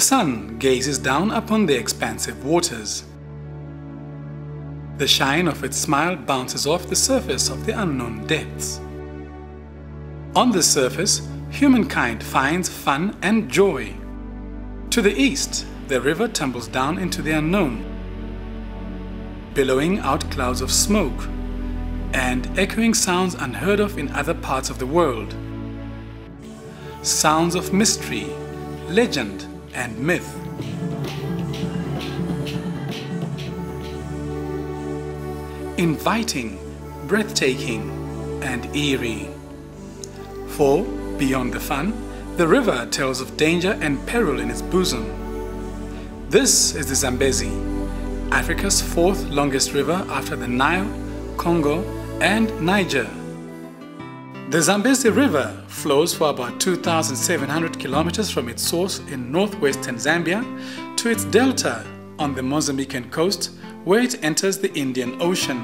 The sun gazes down upon the expansive waters. The shine of its smile bounces off the surface of the unknown depths. On the surface, humankind finds fun and joy. To the east, the river tumbles down into the unknown, billowing out clouds of smoke and echoing sounds unheard of in other parts of the world. Sounds of mystery, legend, and myth. Inviting, breathtaking, and eerie. For, beyond the fun, the river tells of danger and peril in its bosom. This is the Zambezi, Africa's fourth longest river after the Nile, Congo, and Niger. The Zambezi River flows for about 2,700 kilometers from its source in northwestern Zambia to its delta on the Mozambican coast where it enters the Indian Ocean.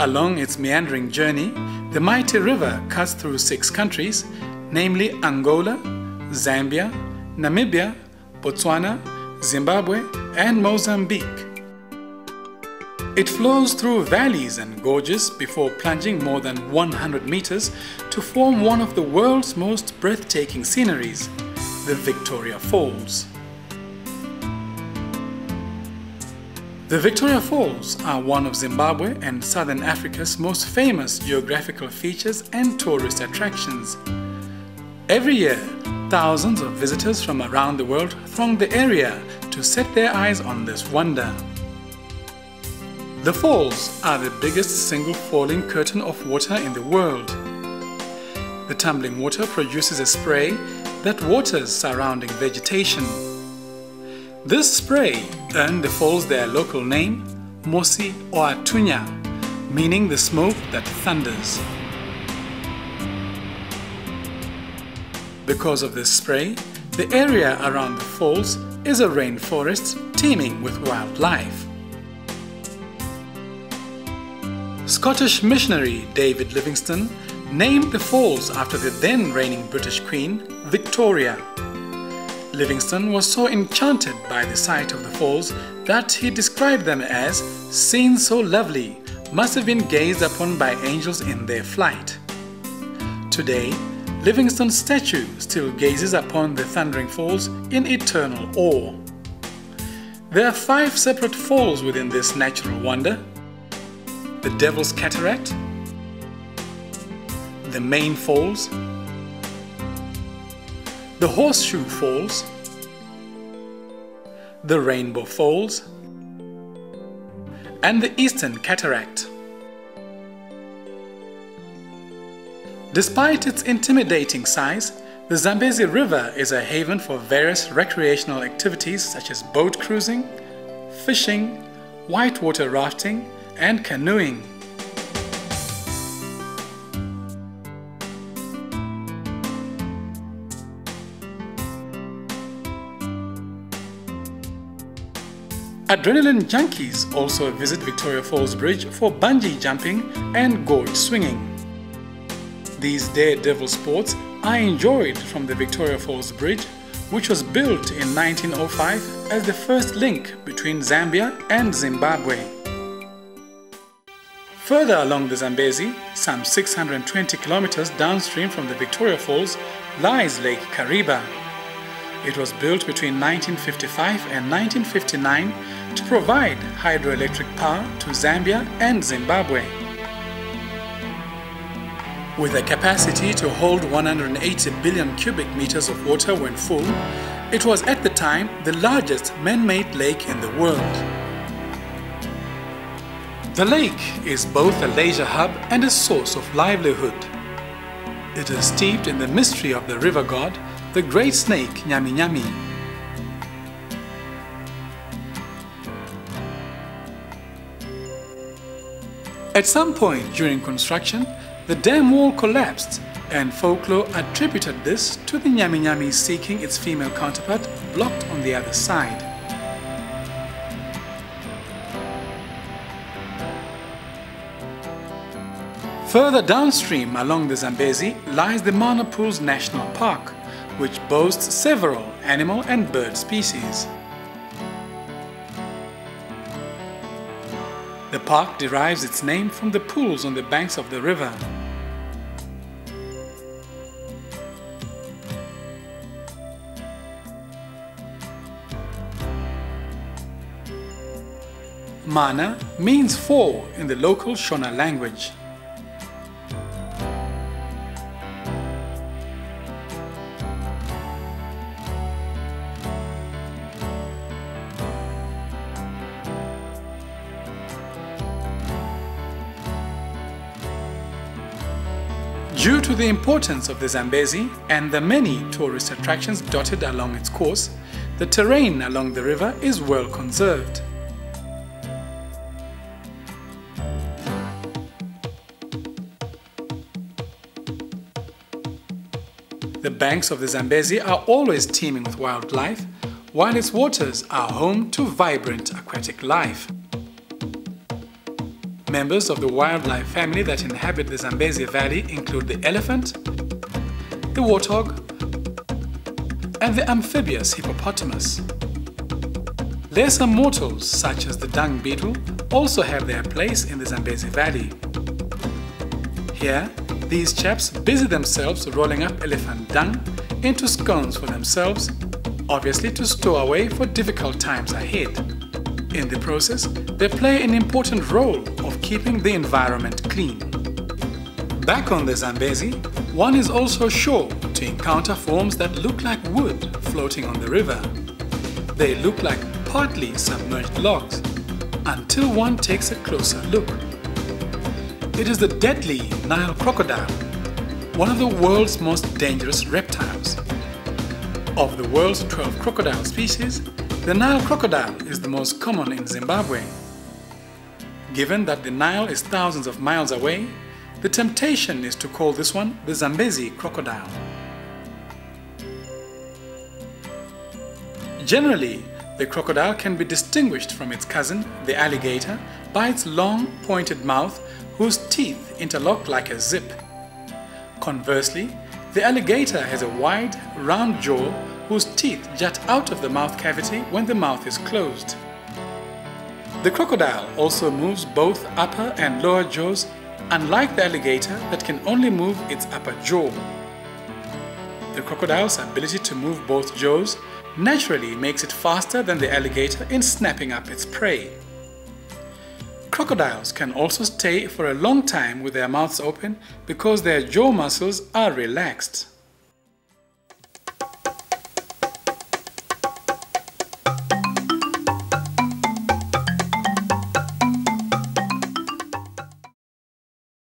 Along its meandering journey, the mighty river cuts through six countries, namely Angola, Zambia, Namibia, Botswana, Zimbabwe, and Mozambique. It flows through valleys and gorges before plunging more than 100 meters to form one of the world's most breathtaking sceneries, the Victoria Falls. The Victoria Falls are one of Zimbabwe and Southern Africa's most famous geographical features and tourist attractions. Every year, thousands of visitors from around the world throng the area to set their eyes on this wonder. The falls are the biggest single falling curtain of water in the world. The tumbling water produces a spray that waters surrounding vegetation. This spray earned the falls their local name, Mosi or Atunya, meaning the smoke that thunders. Because of this spray, the area around the falls is a rainforest teeming with wildlife. Scottish missionary David Livingstone named the falls after the then reigning British Queen, Victoria. Livingstone was so enchanted by the sight of the falls that he described them as scenes so lovely must have been gazed upon by angels in their flight. Today, Livingstone's statue still gazes upon the thundering falls in eternal awe. There are five separate falls within this natural wonder the Devil's Cataract, the Main Falls, the Horseshoe Falls, the Rainbow Falls, and the Eastern Cataract. Despite its intimidating size, the Zambezi River is a haven for various recreational activities such as boat cruising, fishing, whitewater rafting, and canoeing. Adrenaline junkies also visit Victoria Falls Bridge for bungee jumping and gorge swinging. These daredevil sports are enjoyed from the Victoria Falls Bridge, which was built in 1905 as the first link between Zambia and Zimbabwe. Further along the Zambezi, some 620 kilometers downstream from the Victoria Falls, lies Lake Kariba. It was built between 1955 and 1959 to provide hydroelectric power to Zambia and Zimbabwe. With a capacity to hold 180 billion cubic meters of water when full, it was at the time the largest man-made lake in the world. The lake is both a leisure hub and a source of livelihood. It is steeped in the mystery of the river god, the great snake Nyami Nyami. At some point during construction, the dam wall collapsed and folklore attributed this to the Nyami Nyami seeking its female counterpart blocked on the other side. Further downstream along the Zambezi lies the Mana Pools National Park, which boasts several animal and bird species. The park derives its name from the pools on the banks of the river. Mana means four in the local Shona language. Due to the importance of the Zambezi and the many tourist attractions dotted along its course, the terrain along the river is well conserved. The banks of the Zambezi are always teeming with wildlife, while its waters are home to vibrant aquatic life. Members of the wildlife family that inhabit the Zambezi Valley include the elephant, the warthog, and the amphibious hippopotamus. Lesser mortals such as the dung beetle also have their place in the Zambezi Valley. Here, these chaps busy themselves rolling up elephant dung into scones for themselves, obviously to store away for difficult times ahead. In the process, they play an important role of keeping the environment clean. Back on the Zambezi, one is also sure to encounter forms that look like wood floating on the river. They look like partly submerged logs until one takes a closer look. It is the deadly Nile crocodile, one of the world's most dangerous reptiles. Of the world's 12 crocodile species, the Nile crocodile is the most common in Zimbabwe. Given that the Nile is thousands of miles away, the temptation is to call this one the Zambezi crocodile. Generally, the crocodile can be distinguished from its cousin, the alligator, by its long, pointed mouth whose teeth interlock like a zip. Conversely, the alligator has a wide, round jaw whose teeth jut out of the mouth cavity when the mouth is closed. The crocodile also moves both upper and lower jaws, unlike the alligator that can only move its upper jaw. The crocodile's ability to move both jaws naturally makes it faster than the alligator in snapping up its prey. Crocodiles can also stay for a long time with their mouths open because their jaw muscles are relaxed.